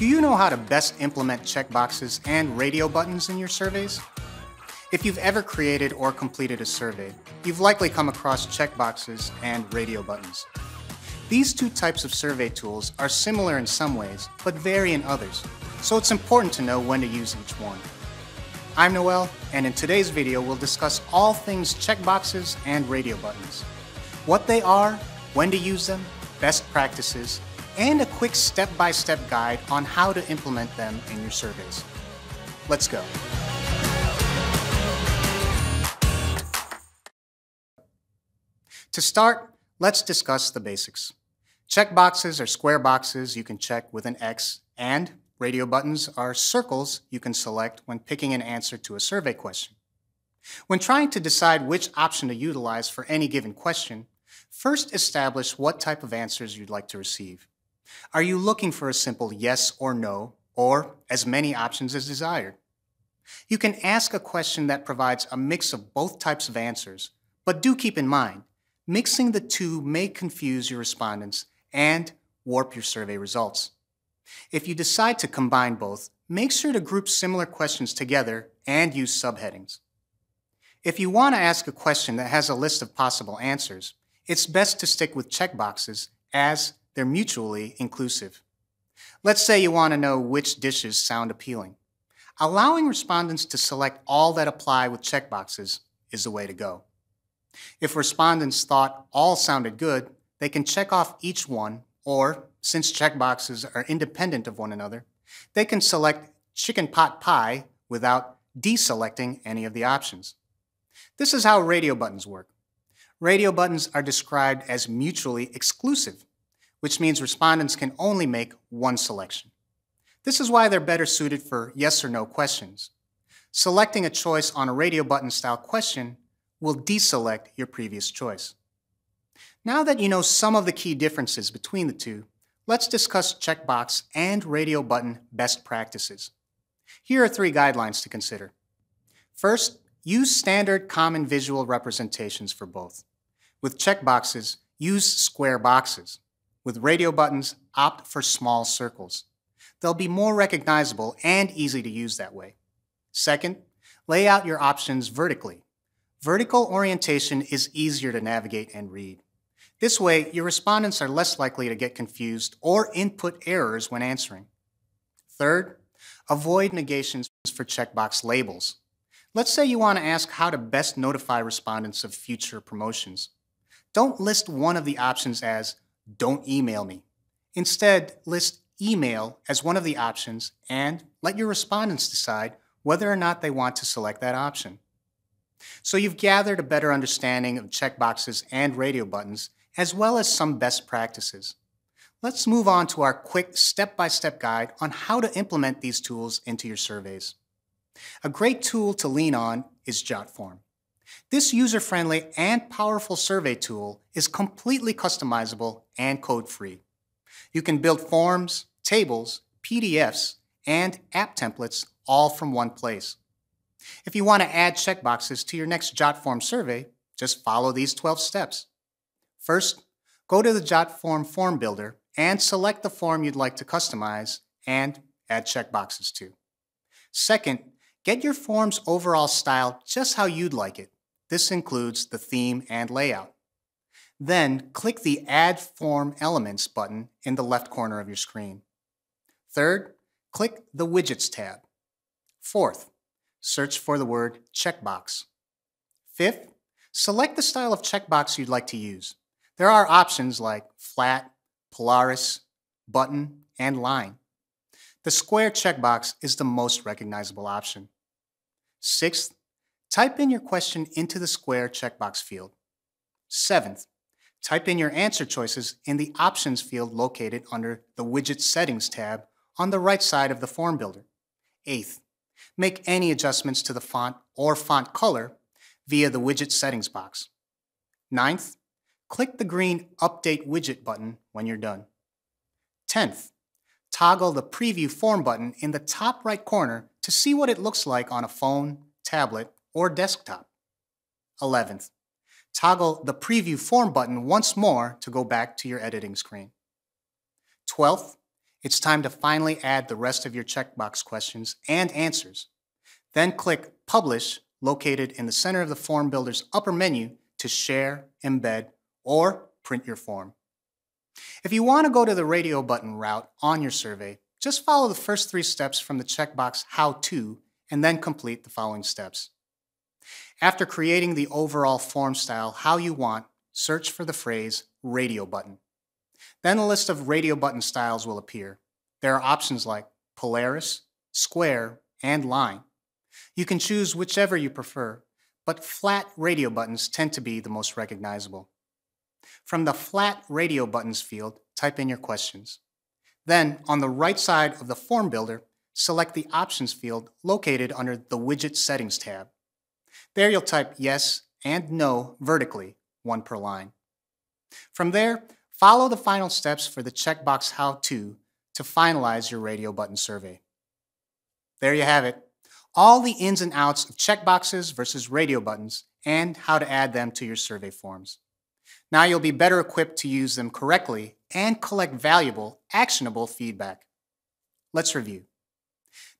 Do you know how to best implement checkboxes and radio buttons in your surveys? If you've ever created or completed a survey, you've likely come across checkboxes and radio buttons. These two types of survey tools are similar in some ways, but vary in others, so it's important to know when to use each one. I'm Noel, and in today's video we'll discuss all things checkboxes and radio buttons. What they are, when to use them, best practices, and a quick step-by-step guide on how to implement them in your surveys. Let's go. To start, let's discuss the basics. Checkboxes are square boxes you can check with an X, and radio buttons are circles you can select when picking an answer to a survey question. When trying to decide which option to utilize for any given question, first establish what type of answers you'd like to receive. Are you looking for a simple yes or no, or as many options as desired? You can ask a question that provides a mix of both types of answers, but do keep in mind, mixing the two may confuse your respondents and warp your survey results. If you decide to combine both, make sure to group similar questions together and use subheadings. If you want to ask a question that has a list of possible answers, it's best to stick with checkboxes as they're mutually inclusive. Let's say you want to know which dishes sound appealing. Allowing respondents to select all that apply with checkboxes is the way to go. If respondents thought all sounded good, they can check off each one, or, since checkboxes are independent of one another, they can select chicken pot pie without deselecting any of the options. This is how radio buttons work. Radio buttons are described as mutually exclusive, which means respondents can only make one selection. This is why they're better suited for yes or no questions. Selecting a choice on a radio button style question will deselect your previous choice. Now that you know some of the key differences between the two, let's discuss checkbox and radio button best practices. Here are three guidelines to consider. First, use standard common visual representations for both. With checkboxes, use square boxes. With radio buttons, opt for small circles. They'll be more recognizable and easy to use that way. Second, lay out your options vertically. Vertical orientation is easier to navigate and read. This way, your respondents are less likely to get confused or input errors when answering. Third, avoid negations for checkbox labels. Let's say you want to ask how to best notify respondents of future promotions. Don't list one of the options as don't email me. Instead, list email as one of the options and let your respondents decide whether or not they want to select that option. So you've gathered a better understanding of checkboxes and radio buttons, as well as some best practices. Let's move on to our quick step-by-step -step guide on how to implement these tools into your surveys. A great tool to lean on is JotForm. This user-friendly and powerful survey tool is completely customizable and code-free. You can build forms, tables, PDFs, and app templates all from one place. If you want to add checkboxes to your next JotForm survey, just follow these 12 steps. First, go to the JotForm form builder and select the form you'd like to customize and add checkboxes to. Second, get your form's overall style just how you'd like it. This includes the theme and layout. Then click the Add Form Elements button in the left corner of your screen. Third, click the Widgets tab. Fourth, search for the word checkbox. Fifth, select the style of checkbox you'd like to use. There are options like flat, Polaris, button, and line. The square checkbox is the most recognizable option. Sixth, Type in your question into the square checkbox field. Seventh, type in your answer choices in the Options field located under the Widget Settings tab on the right side of the form builder. Eighth, make any adjustments to the font or font color via the Widget Settings box. Ninth, click the green Update Widget button when you're done. Tenth, toggle the Preview Form button in the top right corner to see what it looks like on a phone, tablet, or desktop. 11th, toggle the Preview Form button once more to go back to your editing screen. 12th, it's time to finally add the rest of your checkbox questions and answers. Then click Publish, located in the center of the Form Builder's upper menu to share, embed, or print your form. If you want to go to the radio button route on your survey, just follow the first three steps from the checkbox How To and then complete the following steps. After creating the overall form style how you want, search for the phrase radio button. Then a list of radio button styles will appear. There are options like Polaris, Square, and Line. You can choose whichever you prefer, but flat radio buttons tend to be the most recognizable. From the Flat Radio Buttons field, type in your questions. Then, on the right side of the Form Builder, select the Options field located under the Widget Settings tab. There you'll type Yes and No vertically, one per line. From there, follow the final steps for the checkbox How To to finalize your radio button survey. There you have it. All the ins and outs of checkboxes versus radio buttons and how to add them to your survey forms. Now you'll be better equipped to use them correctly and collect valuable, actionable feedback. Let's review.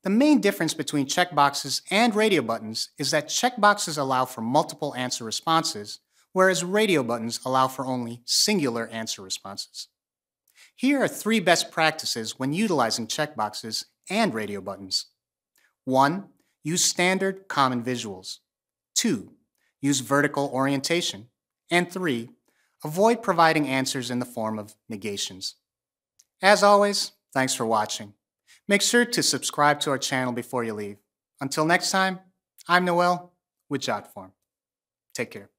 The main difference between checkboxes and radio buttons is that checkboxes allow for multiple answer responses, whereas radio buttons allow for only singular answer responses. Here are three best practices when utilizing checkboxes and radio buttons. 1. Use standard common visuals. 2. Use vertical orientation. And 3. Avoid providing answers in the form of negations. As always, thanks for watching. Make sure to subscribe to our channel before you leave. Until next time, I'm Noel with JotForm. Take care.